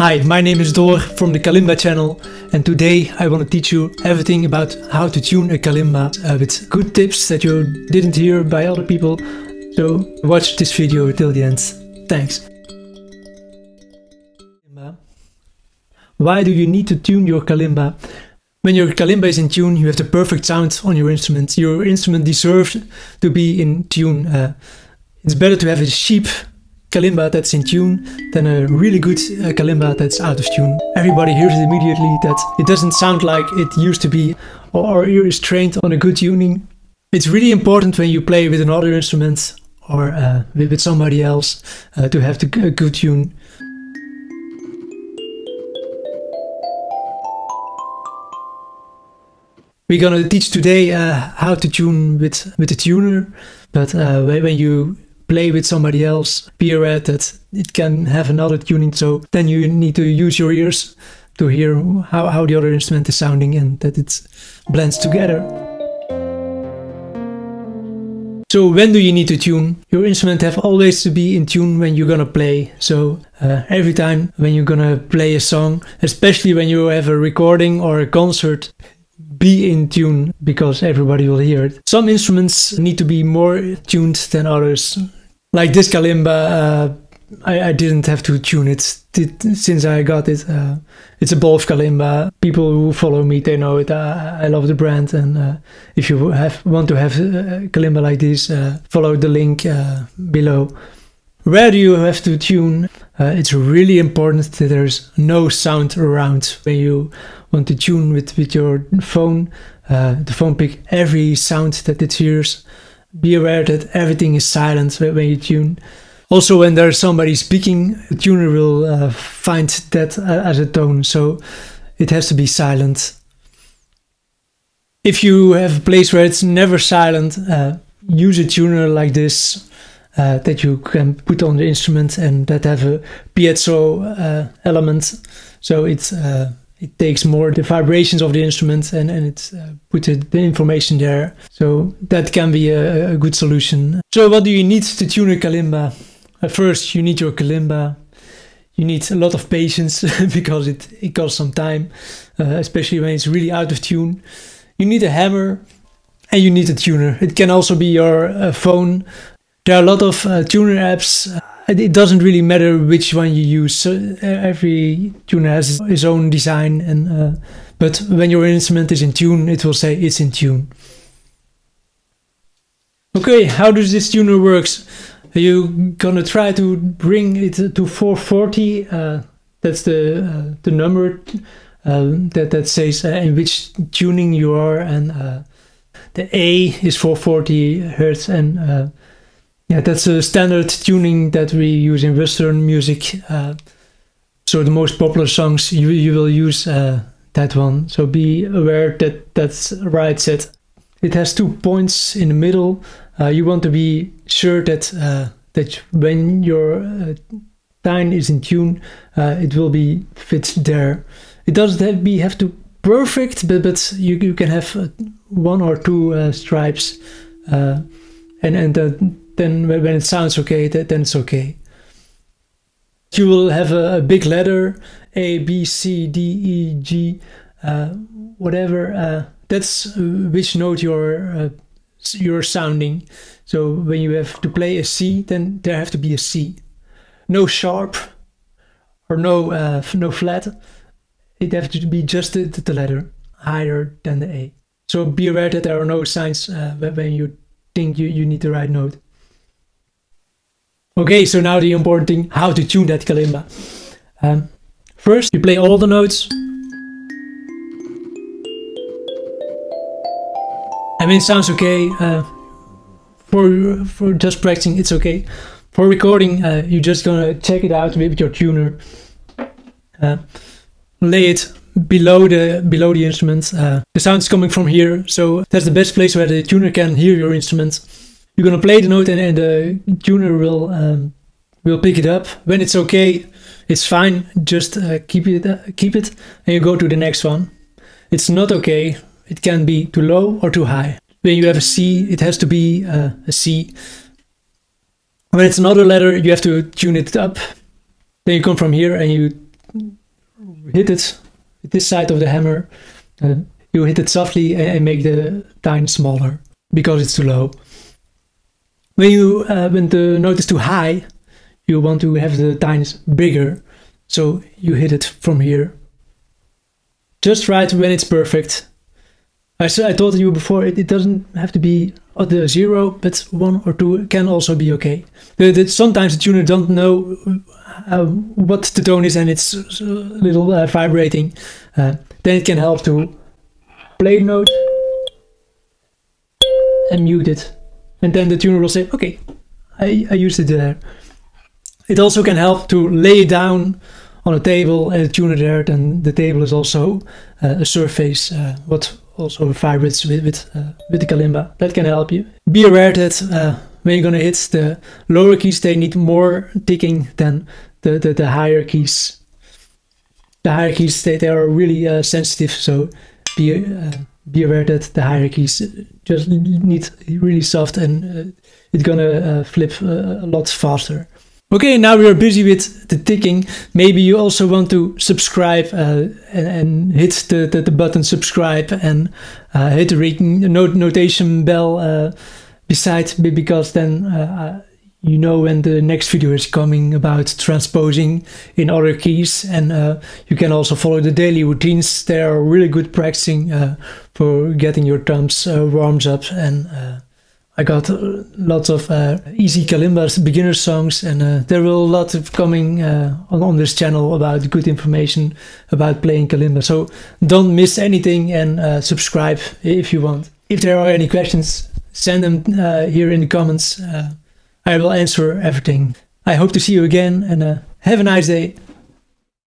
Hi, my name is Dor from the Kalimba channel and today I want to teach you everything about how to tune a kalimba uh, with good tips that you didn't hear by other people. So watch this video till the end. Thanks. Why do you need to tune your kalimba? When your kalimba is in tune, you have the perfect sound on your instrument. Your instrument deserves to be in tune. Uh, it's better to have a cheap kalimba that's in tune than a really good uh, kalimba that's out of tune. Everybody hears it immediately that it doesn't sound like it used to be or our ear is trained on a good tuning. It's really important when you play with another instrument or uh, with somebody else uh, to have the, a good tune. We're gonna teach today uh, how to tune with, with a tuner, but uh, when you play with somebody else, be aware that it can have another tuning. So then you need to use your ears to hear how, how the other instrument is sounding and that it blends together. So when do you need to tune? Your instrument have always to be in tune when you're gonna play. So uh, every time when you're gonna play a song, especially when you have a recording or a concert, be in tune because everybody will hear it. Some instruments need to be more tuned than others. Like this kalimba, uh, I, I, didn't have to tune it since I got it. Uh, it's a Bolf kalimba. People who follow me, they know it. I, I love the brand, and uh, if you have want to have a kalimba like this, uh, follow the link uh, below. Where do you have to tune? Uh, it's really important that there's no sound around when you want to tune with, with your phone. the phone pick every sound that it hears be aware that everything is silent when you tune. Also, when there's somebody speaking, a tuner will uh, find that uh, as a tone, so it has to be silent. If you have a place where it's never silent, uh, use a tuner like this uh, that you can put on the instrument and that have a piezo uh, element, so it's uh, it takes more the vibrations of the instrument and, and it uh, puts the information there. So that can be a, a, good solution. So what do you need to tune a kalimba? At first you need your kalimba. You need a lot of patience because it, it costs some time, uh, especially when it's really out of tune. You need a hammer and you need a tuner. It can also be your uh, phone. There are a lot of uh, tuner apps it doesn't really matter which one you use. So every tuner has its own design, and uh, but when your instrument is in tune, it will say it's in tune. Okay, how does this tuner works? You're gonna try to bring it to 440. Uh, that's the uh, the number uh, that that says uh, in which tuning you are, and uh, the A is 440 hertz, and yeah, that's a standard tuning that we use in Western music. Uh, so the most popular songs, you, you will use uh, that one. So be aware that that's right set. It has two points in the middle. Uh, you want to be sure that uh, that when your uh, tine is in tune, uh, it will be fit there. It doesn't have, be have to be perfect, but but you you can have one or two stripes, and and then when it sounds okay, then it's okay. You will have a, a big letter A, B, C, D, E, G, uh, whatever. Uh, that's which note you're uh, you're sounding. So when you have to play a C, then there have to be a C. No sharp or no uh, no flat. It have to be just the, the letter higher than the A. So be aware that there are no signs uh, when you think you, you need the right note. Okay, so now the important thing, how to tune that kalimba. Um, first, you play all the notes. I mean, it sounds okay. Uh, for, for just practicing, it's okay. For recording, uh, you're just gonna check it out with your tuner. Uh, lay it below the below the instrument. Uh, the sound is coming from here, so that's the best place where the tuner can hear your instrument you're gonna play the note and, and the tuner will um, will pick it up. When it's okay, it's fine. Just uh, keep it uh, keep it, and you go to the next one. It's not okay. It can be too low or too high. when you have a C, it has to be uh, a C. When it's another letter, you have to tune it up. Then you come from here and you hit it with this side of the hammer. Uh, you hit it softly and make the tine smaller because it's too low. When you uh, when the note is too high, you want to have the tines bigger. So you hit it from here. Just right when it's perfect. I, I told you before, it, it doesn't have to be at the zero, but one or two can also be okay. The, the, sometimes the tuner don't know uh, what the tone is and it's a little uh, vibrating. Uh, then it can help to play note and mute it. And then the tuner will say, okay, I, I used it there. It also can help to lay it down on a table and a tuner there. Then the table is also uh, a surface, uh, what also vibrates with with, uh, with the kalimba. That can help you. Be aware that uh, when you're gonna hit the lower keys, they need more ticking than the, the, the higher keys. The higher keys, they, they are really uh, sensitive, so be uh, be aware that the keys just need really soft and uh, it's gonna uh, flip a lot faster. Okay, now we are busy with the ticking. Maybe you also want to subscribe uh, and, and, hit the, the, the, button subscribe and uh, hit the not notation bell uh, beside because then uh, uh, you know when the next video is coming about transposing in other keys and uh, you can also follow the daily routines. They are really good practicing for getting your thumbs warmed up and I got uh, lots of uh, easy kalimbas, beginner songs, and uh, there will a lot of coming uh, on, this channel about good information about playing kalimba. So don't miss anything and uh, subscribe if you want. If there are any questions, send them uh, here in the comments. I will answer everything. I hope to see you again and uh, have a nice day.